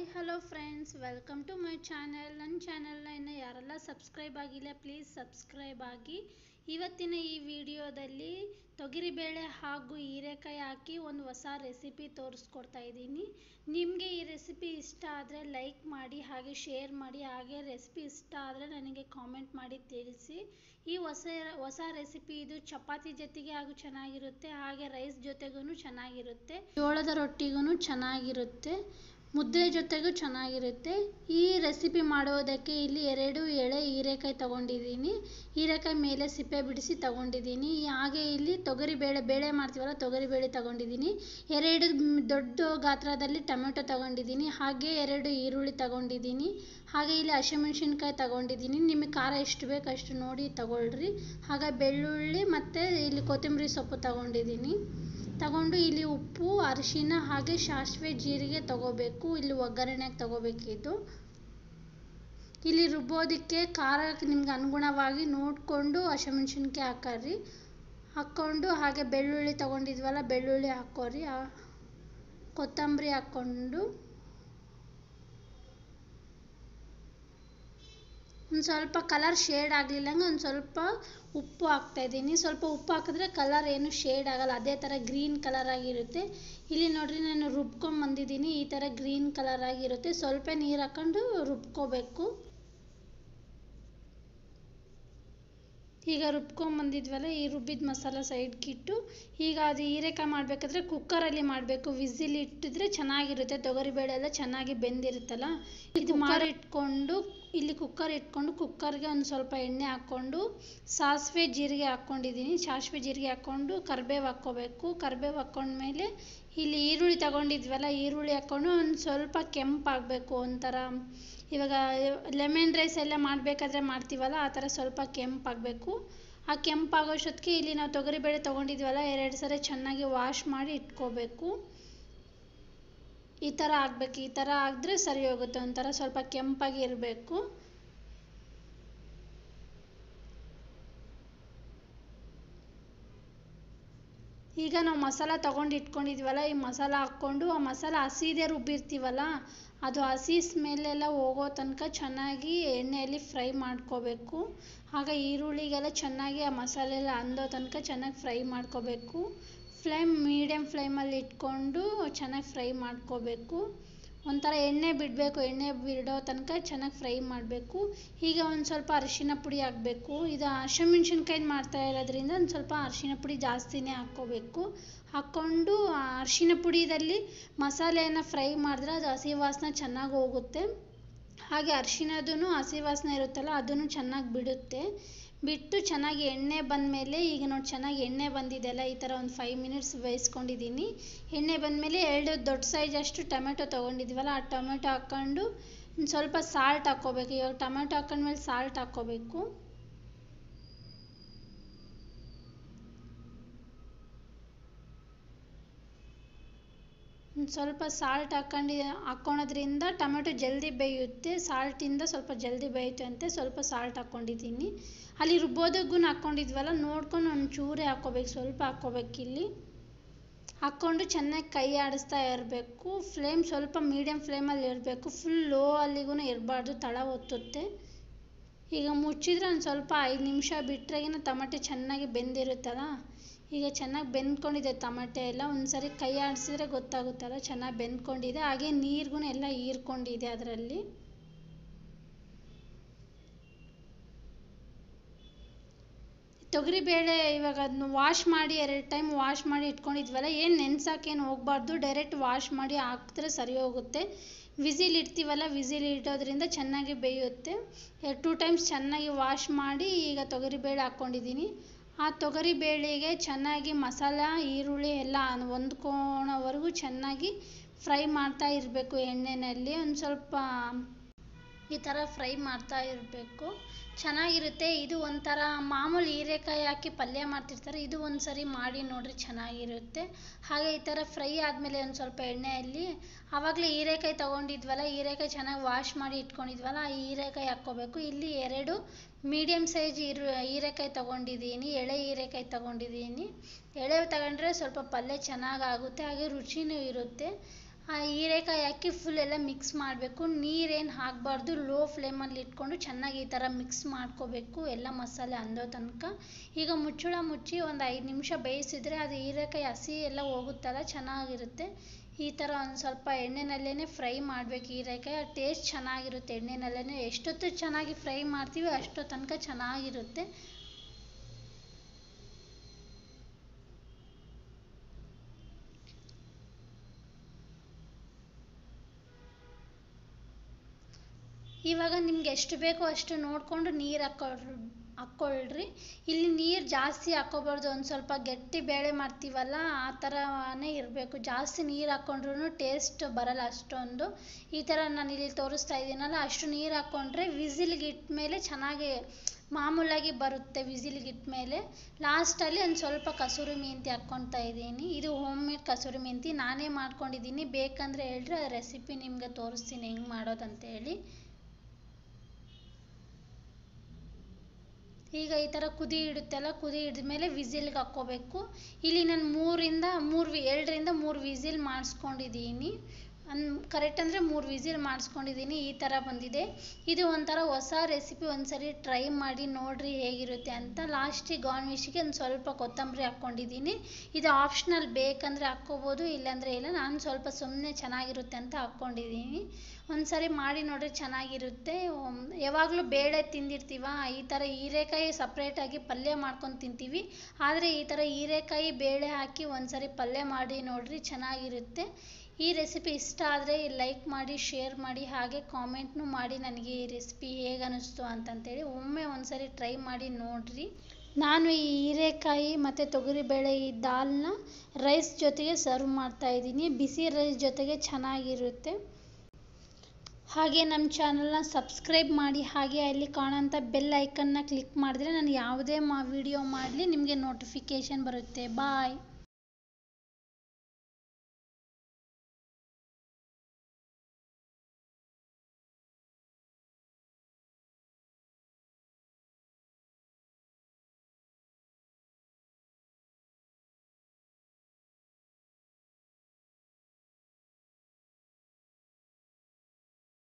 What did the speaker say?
Hi hello friends welcome to my channel ನನ್ನ ಚಾನೆಲ್ನ ಇನ್ನು ಯಾರೆಲ್ಲ ಸಬ್ಸ್ಕ್ರೈಬ್ ಆಗಿಲ್ಲ ಪ್ಲೀಸ್ ಸಬ್ಸ್ಕ್ರೈಬ್ ಆಗಿ. ಇವತ್ತಿನ ಈ ವಿಡಿಯೋದಲ್ಲಿ ತೊಗರಿಬೇಳೆ ಹಾಗೂ ಹೀರೆಕಾಯಿ ಹಾಕಿ ಒಂದು ಹೊಸ ರೆಸಿಪಿ ತೋರಿಸ್ಕೊಡ್ತಾ ಇದ್ದೀನಿ. ನಿಮಗೆ ಈ ರೆಸಿಪಿ ಇಷ್ಟ ಆದರೆ ಲೈಕ್ ಮಾಡಿ, ಹಾಗೆ ಶೇರ್ ಮಾಡಿ, ಹಾಗೆ ರೆಸಿಪಿ ಇಷ್ಟ ಆದರೆ ನನಗೆ ಕಾಮೆಂಟ್ ಮಾಡಿ ತಿಳಿಸಿ. ಈ ಹೊಸ ಹೊಸ ರೆಸಿಪಿ ಇದು ಚಪಾತಿ ಜೊತೆಗೆ ಹಾಗೂ ಚೆನ್ನಾಗಿರುತ್ತೆ, ಹಾಗೆ ರೈಸ್ ಜೊತೆಗೂ ಚೆನ್ನಾಗಿರುತ್ತೆ. ಜೋಳದ ರೊಟ್ಟಿಗೂ ಚೆನ್ನಾಗಿರುತ್ತೆ. ಮುದ್ದೆ ಜೊತೆಗೂ ಚೆನ್ನಾಗಿರುತ್ತೆ. ಈ ರೆಸಿಪಿ ಮಾಡೋದಕ್ಕೆ ಇಲ್ಲಿ ಎರಡು ಎಳೆ ಹೀರೆಕಾಯಿ ತಗೊಂಡಿದ್ದೀನಿ. ಹೀರೆಕಾಯಿ ಮೇಲೆ ಸಿಪ್ಪೆ ಬಿಡಿಸಿ ತಗೊಂಡಿದ್ದೀನಿ. ಹಾಗೆ ಇಲ್ಲಿ ತೊಗರಿ ಬೇಳೆ ಮಾಡ್ತೀವಲ್ಲ ತೊಗರಿಬೇಳೆ ತಗೊಂಡಿದ್ದೀನಿ. ಎರಡು ದೊಡ್ಡ ಗಾತ್ರದಲ್ಲಿ ಟೊಮೆಟೊ ತಗೊಂಡಿದ್ದೀನಿ. ಹಾಗೆ ಎರಡು ಈರುಳ್ಳಿ ತಗೊಂಡಿದ್ದೀನಿ. ಹಾಗೆ ಇಲ್ಲಿ ಹಸಿಮೆಣ್ಸಿನ್ಕಾಯಿ ತಗೊಂಡಿದ್ದೀನಿ. ನಿಮಗೆ ಖಾರ ಎಷ್ಟು ಬೇಕು ಅಷ್ಟು ನೋಡಿ ತಗೊಳ್ರಿ. ಹಾಗೆ ಬೆಳ್ಳುಳ್ಳಿ ಮತ್ತು ಇಲ್ಲಿ ಕೊತ್ತಂಬರಿ ಸೊಪ್ಪು ತಗೊಂಡಿದ್ದೀನಿ. ತಗೊಂಡು ಇಲ್ಲಿ ಉಪ್ಪು, ಅರಿಶಿನ ಹಾಗೆ ಸಾಸಿವೆ ಜೀರಿಗೆ ತಗೋಬೇಕು. ಇಲ್ಲಿ ಒಗ್ಗರಣೆಗೆ ತಗೋಬೇಕಿದ್ದು ಇಲ್ಲಿ ರುಬ್ಬೋದಕ್ಕೆ ಖಾರ ನಿಮ್ಗೆ ಅನುಗುಣವಾಗಿ ನೋಡಿಕೊಂಡು ಹಸಿಮೆಣ್ಸಿನ್ಕಾಯಿ ಹಾಕರಿ ಹಾಕ್ಕೊಂಡು ಹಾಗೆ ಬೆಳ್ಳುಳ್ಳಿ ತಗೊಂಡಿದ್ವಲ್ಲ, ಬೆಳ್ಳುಳ್ಳಿ ಹಾಕೋರಿ. ಕೊತ್ತಂಬರಿ ಹಾಕ್ಕೊಂಡು ಒಂದು ಸ್ವಲ್ಪ ಕಲರ್ ಶೇಡ್ ಆಗಲಿಲ್ಲಂಗೆ ಒಂದು ಸ್ವಲ್ಪ ಉಪ್ಪು ಹಾಕ್ತಾಯಿದ್ದೀನಿ ಸ್ವಲ್ಪ ಉಪ್ಪು ಹಾಕಿದ್ರೆ ಕಲರ್ ಏನು ಶೇಡ್ ಆಗಲ್ಲ. ಅದೇ ಥರ ಗ್ರೀನ್ ಕಲರ್ ಆಗಿರುತ್ತೆ. ಇಲ್ಲಿ ನೋಡಿರಿ ನಾನು ರುಬ್ಕೊಂಬಂದಿದ್ದೀನಿ ಈ ಥರ ಗ್ರೀನ್ ಕಲರ್ ಆಗಿರುತ್ತೆ. ಸ್ವಲ್ಪ ನೀರು ಹಾಕ್ಕೊಂಡು ರುಬ್ಕೋಬೇಕು. ಈಗ ರುಬ್ಕೊಂಬಂದಿದ್ವಲ್ಲ ಈ ರುಬ್ಬಿದ ಮಸಾಲ ಸೈಡ್ಗಿಟ್ಟು ಈಗ ಅದು ಹೀರೆಕಾಯಿ ಮಾಡಬೇಕಾದ್ರೆ ಕುಕ್ಕರಲ್ಲಿ ಮಾಡಬೇಕು. ವಿಸಿಲ್ ಇಟ್ಟಿದ್ರೆ ಚೆನ್ನಾಗಿರುತ್ತೆ. ತೊಗರಿಬೇಳೆ ಎಲ್ಲ ಚೆನ್ನಾಗಿ ಬೆಂದಿರುತ್ತಲ್ಲ ಇದು ಮಾಡಿ ಇಟ್ಕೊಂಡು ಇಲ್ಲಿ ಕುಕ್ಕರ್ ಇಟ್ಕೊಂಡು ಕುಕ್ಕರ್ಗೆ ಒಂದು ಸ್ವಲ್ಪ ಎಣ್ಣೆ ಹಾಕ್ಕೊಂಡು ಸಾಸಿವೆ ಜೀರಿಗೆ ಹಾಕ್ಕೊಂಡಿದ್ದೀನಿ ಸಾಸಿವೆ ಜೀರಿಗೆ ಹಾಕ್ಕೊಂಡು ಕರ್ಬೇವು ಹಾಕ್ಕೋಬೇಕು. ಕರ್ಬೇವು ಹಾಕ್ಕೊಂಡ್ಮೇಲೆ ಇಲ್ಲಿ ಈರುಳ್ಳಿ ತಗೊಂಡಿದ್ವಲ್ಲ ಈರುಳ್ಳಿ ಹಾಕ್ಕೊಂಡು ಒಂದು ಸ್ವಲ್ಪ ಕೆಂಪಾಗಬೇಕು ಒಂಥರ. ಇವಾಗ ಲೆಮನ್ ರೈಸ್ ಎಲ್ಲ ಮಾಡಬೇಕಾದ್ರೆ ಮಾಡ್ತೀವಲ್ಲ, ಆ ಥರ ಸ್ವಲ್ಪ ಕೆಂಪಾಗಬೇಕು ಆ ಕೆಂಪಾಗೋಷ್ಟೊತ್ತಿಗೆ ಇಲ್ಲಿ ನಾವು ತೊಗರಿಬೇಳೆ ತೊಗೊಂಡಿದ್ವಲ್ಲ, ಎರಡು ಸರಿ ಚೆನ್ನಾಗಿ ವಾಶ್ ಮಾಡಿ ಇಟ್ಕೋಬೇಕು. ಈ ಥರ ಆಗಬೇಕು, ಈ ಥರ ಆದರೆ ಸರಿ ಹೋಗುತ್ತೆ, ಒಂಥರ ಸ್ವಲ್ಪ ಕೆಂಪಾಗಿ ಇರಬೇಕು. ಈಗ ನಾವು ಮಸಾಲ ತಗೊಂಡು ಇಟ್ಕೊಂಡಿದ್ವಲ್ಲ, ಈ ಮಸಾಲ ಹಾಕ್ಕೊಂಡು ಆ ಮಸಾಲ ಹಸಿದೇ ರುಬ್ಬಿರ್ತೀವಲ್ಲ, ಅದು ಹಸಿ ಸ್ಮೆಲ್ಲೆಲ್ಲ ಹೋಗೋ ತನಕ ಚೆನ್ನಾಗಿ ಎಣ್ಣೆಯಲ್ಲಿ ಫ್ರೈ ಮಾಡ್ಕೋಬೇಕು. ಆಗ ಈರುಳ್ಳಿಗೆಲ್ಲ ಚೆನ್ನಾಗಿ ಆ ಮಸಾಲೆ ಎಲ್ಲ ಅಂದೋ ತನಕ ಚೆನ್ನಾಗಿ ಫ್ರೈ ಮಾಡ್ಕೋಬೇಕು. ಫ್ಲೇಮ್ ಮೀಡಿಯಮ್ ಫ್ಲೇಮಲ್ಲಿ ಇಟ್ಕೊಂಡು ಚೆನ್ನಾಗಿ ಫ್ರೈ ಮಾಡ್ಕೋಬೇಕು. ಒಂಥರ ಎಣ್ಣೆ ಬಿಡಬೇಕು, ಎಣ್ಣೆ ಬಿಡೋ ತನಕ ಚೆನ್ನಾಗಿ ಫ್ರೈ ಮಾಡಬೇಕು. ಹೀಗೆ ಒಂದು ಸ್ವಲ್ಪ ಅರಿಶಿನ ಪುಡಿ ಹಾಕಬೇಕು. ಇದು ಹಸಿಮೆಣ್ಸಿನ್ಕಾಯಿ ಮಾಡ್ತಾ ಇರೋದ್ರಿಂದ ಒಂದು ಸ್ವಲ್ಪ ಅರಿಶಿನ ಪುಡಿ ಜಾಸ್ತಿನೇ ಹಾಕ್ಕೋಬೇಕು. ಹಾಕ್ಕೊಂಡು ಅರಿಶಿನ ಪುಡಿದಲ್ಲಿ ಮಸಾಲೆಯನ್ನು ಫ್ರೈ ಮಾಡಿದ್ರೆ ಅದು ಹಸಿ ವಾಸನೆ ಚೆನ್ನಾಗಿ ಹೋಗುತ್ತೆ. ಹಾಗೆ ಅರಿಶಿನದೂ ಹಸಿ ವಾಸನೆ ಇರುತ್ತಲ್ಲ ಅದನ್ನು ಚೆನ್ನಾಗಿ ಬಿಡುತ್ತೆ. ಬಿಟ್ಟು ಚೆನ್ನಾಗಿ ಎಣ್ಣೆ ಬಂದಮೇಲೆ, ಈಗ ನೋಡಿ ಚೆನ್ನಾಗಿ ಎಣ್ಣೆ ಬಂದಿದೆಯಲ್ಲ, ಈ ಥರ ಒಂದು ಫೈವ್ ಮಿನಿಟ್ಸ್ ಬೇಯಿಸ್ಕೊಂಡಿದ್ದೀನಿ. ಎಣ್ಣೆ ಬಂದಮೇಲೆ ಎರಡು ದೊಡ್ಡ ಸೈಜ್ ಅಷ್ಟು ಟೊಮೆಟೊ ತೊಗೊಂಡಿದ್ವಲ್ಲ ಆ ಟೊಮೆಟೊ ಹಾಕ್ಕೊಂಡು ಒಂದು ಸ್ವಲ್ಪ ಸಾಲ್ಟ್ ಹಾಕ್ಕೋಬೇಕು. ಇವಾಗ ಟೊಮೆಟೊ ಹಾಕೊಂಡ್ಮೇಲೆ ಸಾಲ್ಟ್ ಹಾಕ್ಕೋಬೇಕು. ಸ್ವಲ್ಪ ಸಾಲ್ಟ್ ಹಾಕೊಂಡು ಹಾಕ್ಕೊಳೋದ್ರಿಂದ ಟೊಮೆಟೊ ಜಲ್ದಿ ಬೇಯುತ್ತೆ. ಸಾಲ್ಟಿಂದ ಸ್ವಲ್ಪ ಜಲ್ದಿ ಬೇಯುತ್ತೆ ಅಂತ ಸ್ವಲ್ಪ ಸಾಲ್ಟ್ ಹಾಕ್ಕೊಂಡಿದ್ದೀನಿ ಅಲ್ಲಿ ರುಬ್ಬೋದಕ್ಕೂ ಹಾಕ್ಕೊಂಡಿದ್ವಲ್ಲ ನೋಡ್ಕೊಂಡು ಒಂದು ಚೂರೇ ಹಾಕ್ಕೋಬೇಕು ಸ್ವಲ್ಪ ಹಾಕ್ಕೋಬೇಕು ಇಲ್ಲಿ. ಹಾಕ್ಕೊಂಡು ಚೆನ್ನಾಗಿ ಕೈ ಆಡಿಸ್ತಾ ಇರಬೇಕು. ಫ್ಲೇಮ್ ಸ್ವಲ್ಪ ಮೀಡಿಯಮ್ ಫ್ಲೇಮಲ್ಲಿ ಇರಬೇಕು. ಫುಲ್ ಲೋ ಅಲ್ಲಿಗೂ ಇರಬಾರ್ದು, ತಳ ಒತ್ತುತ್ತೆ. ಈಗ ಮುಚ್ಚಿದ್ರೆ ಒಂದು ಸ್ವಲ್ಪ ಐದು ನಿಮಿಷ ಬಿಟ್ರೆಗಿನ ಟೊಮೆಟೊ ಚೆನ್ನಾಗಿ ಬೆಂದಿರುತ್ತಲ್ಲ ಈಗ ಚೆನ್ನಾಗಿ ಬೆಂದ್ಕೊಂಡಿದೆ ಟಮಟೆ ಎಲ್ಲ. ಒಂದ್ಸರಿ ಕೈ ಆಡಿಸಿದ್ರೆ ಗೊತ್ತಾಗುತ್ತಲ್ಲ ಚೆನ್ನಾಗಿ ಬೆಂದ್ಕೊಂಡಿದೆ. ಹಾಗೆ ನೀರಿಗೂ ಎಲ್ಲ ಹೀರ್ಕೊಂಡಿದೆ ಅದರಲ್ಲಿ. ತೊಗರಿಬೇಳೆ ಇವಾಗ ಅದನ್ನ ವಾಶ್ ಮಾಡಿ ಎರಡು ಟೈಮ್ ವಾಶ್ ಮಾಡಿ ಇಟ್ಕೊಂಡಿದ್ವಲ್ಲ, ಏನು ನೆನ್ಸಾಕೇನು ಹೋಗ್ಬಾರ್ದು. ಡೈರೆಕ್ಟ್ ವಾಶ್ ಮಾಡಿ ಹಾಕಿದ್ರೆ ಸರಿ ಹೋಗುತ್ತೆ. ವಿಸಿಲ್ ಇಡ್ತೀವಲ್ಲ, ವಿಸಿಲ್ ಇಡೋದ್ರಿಂದ ಚೆನ್ನಾಗಿ ಬೇಯುತ್ತೆ. ಟೂ ಟೈಮ್ಸ್ ಚೆನ್ನಾಗಿ ವಾಶ್ ಮಾಡಿ ಈಗ ತೊಗರಿಬೇಳೆ ಹಾಕ್ಕೊಂಡಿದ್ದೀನಿ. ಆ ತೊಗರಿ ಬೇಳೆಗೆ ಚೆನ್ನಾಗಿ ಮಸಾಲೆ, ಈರುಳ್ಳಿ ಎಲ್ಲ ಹೊಂದ್ಕೊಳೋವರೆಗೂ ಚೆನ್ನಾಗಿ ಫ್ರೈ ಮಾಡ್ತಾ ಇರಬೇಕು ಎಣ್ಣೆಯಲ್ಲಿ ಒಂದು ಸ್ವಲ್ಪ ಈ ಥರ ಫ್ರೈ ಮಾಡ್ತಾ ಇರಬೇಕು. ಚೆನ್ನಾಗಿರುತ್ತೆ. ಇದು ಒಂಥರ ಮಾಮೂಲಿ ಹೀರೆಕಾಯಿ ಹಾಕಿ ಪಲ್ಯ ಮಾಡ್ತಿರ್ತಾರೆ. ಇದು ಒಂದು ಸರಿ ಮಾಡಿ ನೋಡಿರಿ ಚೆನ್ನಾಗಿರುತ್ತೆ. ಹಾಗೆ ಈ ಥರ ಫ್ರೈ ಆದಮೇಲೆ ಒಂದು ಸ್ವಲ್ಪ ಎಣ್ಣೆಯಲ್ಲಿ ಆವಾಗಲೇ ಹೀರೆಕಾಯಿ ತೊಗೊಂಡಿದ್ವಲ್ಲ, ಹೀರೆಕಾಯಿ ಚೆನ್ನಾಗಿ ವಾಶ್ ಮಾಡಿ ಇಟ್ಕೊಂಡಿದ್ವಲ್ಲ, ಆ ಹೀರೆಕಾಯಿ ಹಾಕ್ಕೋಬೇಕು. ಇಲ್ಲಿ ಎರಡು ಮೀಡಿಯಮ್ ಸೈಜ್ ಇರು, ಹೀರೆಕಾಯಿ ತೊಗೊಂಡಿದ್ದೀನಿ, ಎಳೆ ಹೀರೆಕಾಯಿ ತೊಗೊಂಡಿದ್ದೀನಿ. ಎಳೆ ತಗೊಂಡ್ರೆ ಸ್ವಲ್ಪ ಪಲ್ಯ ಚೆನ್ನಾಗಾಗುತ್ತೆ ಹಾಗೆ ರುಚಿನೂ ಇರುತ್ತೆ. ಆ ಹೀರೆಕಾಯಿ ಹಾಕಿ ಫುಲ್ ಎಲ್ಲ ಮಿಕ್ಸ್ ಮಾಡಬೇಕು. ನೀರೇನು ಹಾಕಬಾರ್ದು ಲೋ ಫ್ಲೇಮಲ್ಲಿ ಇಟ್ಕೊಂಡು ಚೆನ್ನಾಗಿ ಈ ಥರ ಮಿಕ್ಸ್ ಮಾಡ್ಕೋಬೇಕು, ಎಲ್ಲ ಮಸಾಲೆ ಅಂದೋ ತನಕ. ಈಗ ಮುಚ್ಚಳ ಮುಚ್ಚಿ ಒಂದು ಐದು ನಿಮಿಷ ಬೇಯಿಸಿದ್ರೆ ಅದು ಹೀರೆಕಾಯಿ ಹಸಿ ಎಲ್ಲ ಹೋಗುತ್ತಲ್ಲ, ಚೆನ್ನಾಗಿರುತ್ತೆ. ಈ ಥರ ಒಂದು ಸ್ವಲ್ಪ ಎಣ್ಣೆನಲ್ಲೇ ಫ್ರೈ ಮಾಡಬೇಕು ಹೀರೆಕಾಯಿ. ಆ ಟೇಸ್ಟ್ ಚೆನ್ನಾಗಿರುತ್ತೆ ಎಣ್ಣೆನಲ್ಲೇ ಎಷ್ಟೊತ್ತು ಚೆನ್ನಾಗಿ ಫ್ರೈ ಮಾಡ್ತೀವಿ ಅಷ್ಟೊತ್ತು ತನಕ ಚೆನ್ನಾಗಿರುತ್ತೆ. ಇವಾಗ ನಿಮ್ಗೆ ಎಷ್ಟು ಬೇಕೋ ಅಷ್ಟು ನೋಡಿಕೊಂಡು ನೀರು ಹಾಕೊಳ್ರಿ. ಹಾಕ್ಕೊಳ್ರಿ ಇಲ್ಲಿ ನೀರು ಜಾಸ್ತಿ ಹಾಕ್ಕೋಬಾರ್ದು ಒಂದು ಸ್ವಲ್ಪ ಗಟ್ಟಿ ಬೇಳೆ ಮಾಡ್ತೀವಲ್ಲ, ಆ ಥರನೇ ಇರಬೇಕು. ಜಾಸ್ತಿ ನೀರು ಹಾಕ್ಕೊಂಡ್ರೂ ಟೇಸ್ಟ್ ಬರಲ್ಲ ಅಷ್ಟೊಂದು. ಈ ಥರ ನಾನು ಇಲ್ಲಿ ತೋರಿಸ್ತಾ ಇದ್ದೀನಲ್ಲ, ಅಷ್ಟು ನೀರು ಹಾಕ್ಕೊಂಡ್ರೆ ವಿಸಿಲ್ಗೆ ಇಟ್ಮೇಲೆ ಚೆನ್ನಾಗಿ ಮಾಮೂಲಾಗಿ ಬರುತ್ತೆ ವಿಸಿಲ್ಗೆ ಇಟ್ಮೇಲೆ ಲಾಸ್ಟಲ್ಲಿ ಒಂದು ಸ್ವಲ್ಪ ಕಸೂರಿ ಮೆಂತಿ ಹಾಕ್ಕೊತಾ ಇದ್ದೀನಿ. ಇದು ಹೋಮ್ ಮೇಡ್ ಕಸೂರಿ ಮೆಂತಿ. ನಾನೇ ಮಾಡ್ಕೊಂಡಿದ್ದೀನಿ. ಬೇಕಂದರೆ ಹೇಳ್ರಿ, ಆ ರೆಸಿಪಿ ನಿಮಗೆ ತೋರಿಸ್ತೀನಿ, ಹೆಂಗೆ ಮಾಡೋದಂತ ಹೇಳಿ ಈಗ ಈ ಥರ ಕುದಿ ಇಡುತ್ತಲ್ಲ, ಕುದಿ ಹಿಡಿದ್ಮೇಲೆ ವಿಸಿಲ್ಗೆ ಹಾಕ್ಕೋಬೇಕು. ಇಲ್ಲಿ ನಾನು ಮೂರಿಂದ, ಮೂರು ಎರಡರಿಂದ ಮೂರು ವಿಸಿಲ್ ಮಾಡಿಸ್ಕೊಂಡಿದ್ದೀನಿ ಅನ್ ಕರೆಕ್ಟ್ ಅಂದರೆ ಮೂರು ವಿಸಿಲ್ ಮಾಡಿಸ್ಕೊಂಡಿದ್ದೀನಿ ಈ ಥರ ಬಂದಿದೆ. ಇದು ಒಂಥರ ಹೊಸ ರೆಸಿಪಿ ಒಂದ್ಸರಿ ಟ್ರೈ ಮಾಡಿ ನೋಡಿರಿ ಹೇಗಿರುತ್ತೆ ಅಂತ. ಲಾಸ್ಟಿಗೆ ಗಾರ್ನಿಷ್ಗೆ ಒಂದು ಸ್ವಲ್ಪ ಕೊತ್ತಂಬರಿ ಹಾಕ್ಕೊಂಡಿದ್ದೀನಿ ಇದು ಆಪ್ಷನಲ್ ಬೇಕಂದರೆ ಹಾಕ್ಕೋಬೋದು, ಇಲ್ಲಾಂದರೆ ಇಲ್ಲ. ನಾನು ಸ್ವಲ್ಪ ಸುಮ್ಮನೆ ಚೆನ್ನಾಗಿರುತ್ತೆ ಅಂತ ಹಾಕ್ಕೊಂಡಿದ್ದೀನಿ ಒಂದ್ಸರಿ ಮಾಡಿ ನೋಡಿರಿ ಚೆನ್ನಾಗಿರುತ್ತೆ. ಯಾವಾಗಲೂ ಬೇಳೆ ತಿಂದಿರ್ತೀವ, ಈ ಥರ ಹೀರೆಕಾಯಿ ಸಪ್ರೇಟಾಗಿ ಪಲ್ಯ ಮಾಡ್ಕೊಂಡು ತಿಂತೀವಿ. ಆದರೆ ಈ ಥರ ಹೀರೆಕಾಯಿ, ಬೇಳೆ ಹಾಕಿ ಒಂದ್ಸರಿ ಪಲ್ಯ ಮಾಡಿ ನೋಡಿರಿ ಚೆನ್ನಾಗಿರುತ್ತೆ. ಈ ರೆಸಿಪಿ ಇಷ್ಟ ಆದರೆ ಲೈಕ್ ಮಾಡಿ ಶೇರ್ ಮಾಡಿ, ಹಾಗೆ ಕಾಮೆಂಟ್ನು ಮಾಡಿ ನನಗೆ ಈ ರೆಸಿಪಿ ಹೇಗೆ ಅನ್ನಿಸ್ತು ಅಂತಂತೇಳಿ ಒಮ್ಮೆ ಒಂದ್ಸರಿ ಟ್ರೈ ಮಾಡಿ ನೋಡಿರಿ. ನಾನು ಈ ಹೀರೆಕಾಯಿ ಮತ್ತು ತೊಗರಿಬೇಳೆ ಈ ದಾಲ್ನ ರೈಸ್ ಜೊತೆಗೆ ಸರ್ವ್ ಮಾಡ್ತಾ ಇದ್ದೀನಿ. ಬಿಸಿ ರೈಸ್ ಜೊತೆಗೆ ಚೆನ್ನಾಗಿರುತ್ತೆ. ಹಾಗೆ ನಮ್ಮ ಚಾನಲ್ನ ಸಬ್ಸ್ಕ್ರೈಬ್ ಮಾಡಿ, ಹಾಗೆ ಅಲ್ಲಿ ಕಾಣೋಂಥ ಬೆಲ್ ಐಕನ್ನ ಕ್ಲಿಕ್ ಮಾಡಿದ್ರೆ ನಾನು ಯಾವುದೇ ಮಾ ವಿಡಿಯೋ ಮಾಡಲಿ ನಿಮಗೆ ನೋಟಿಫಿಕೇಷನ್ ಬರುತ್ತೆ. ಬಾಯ್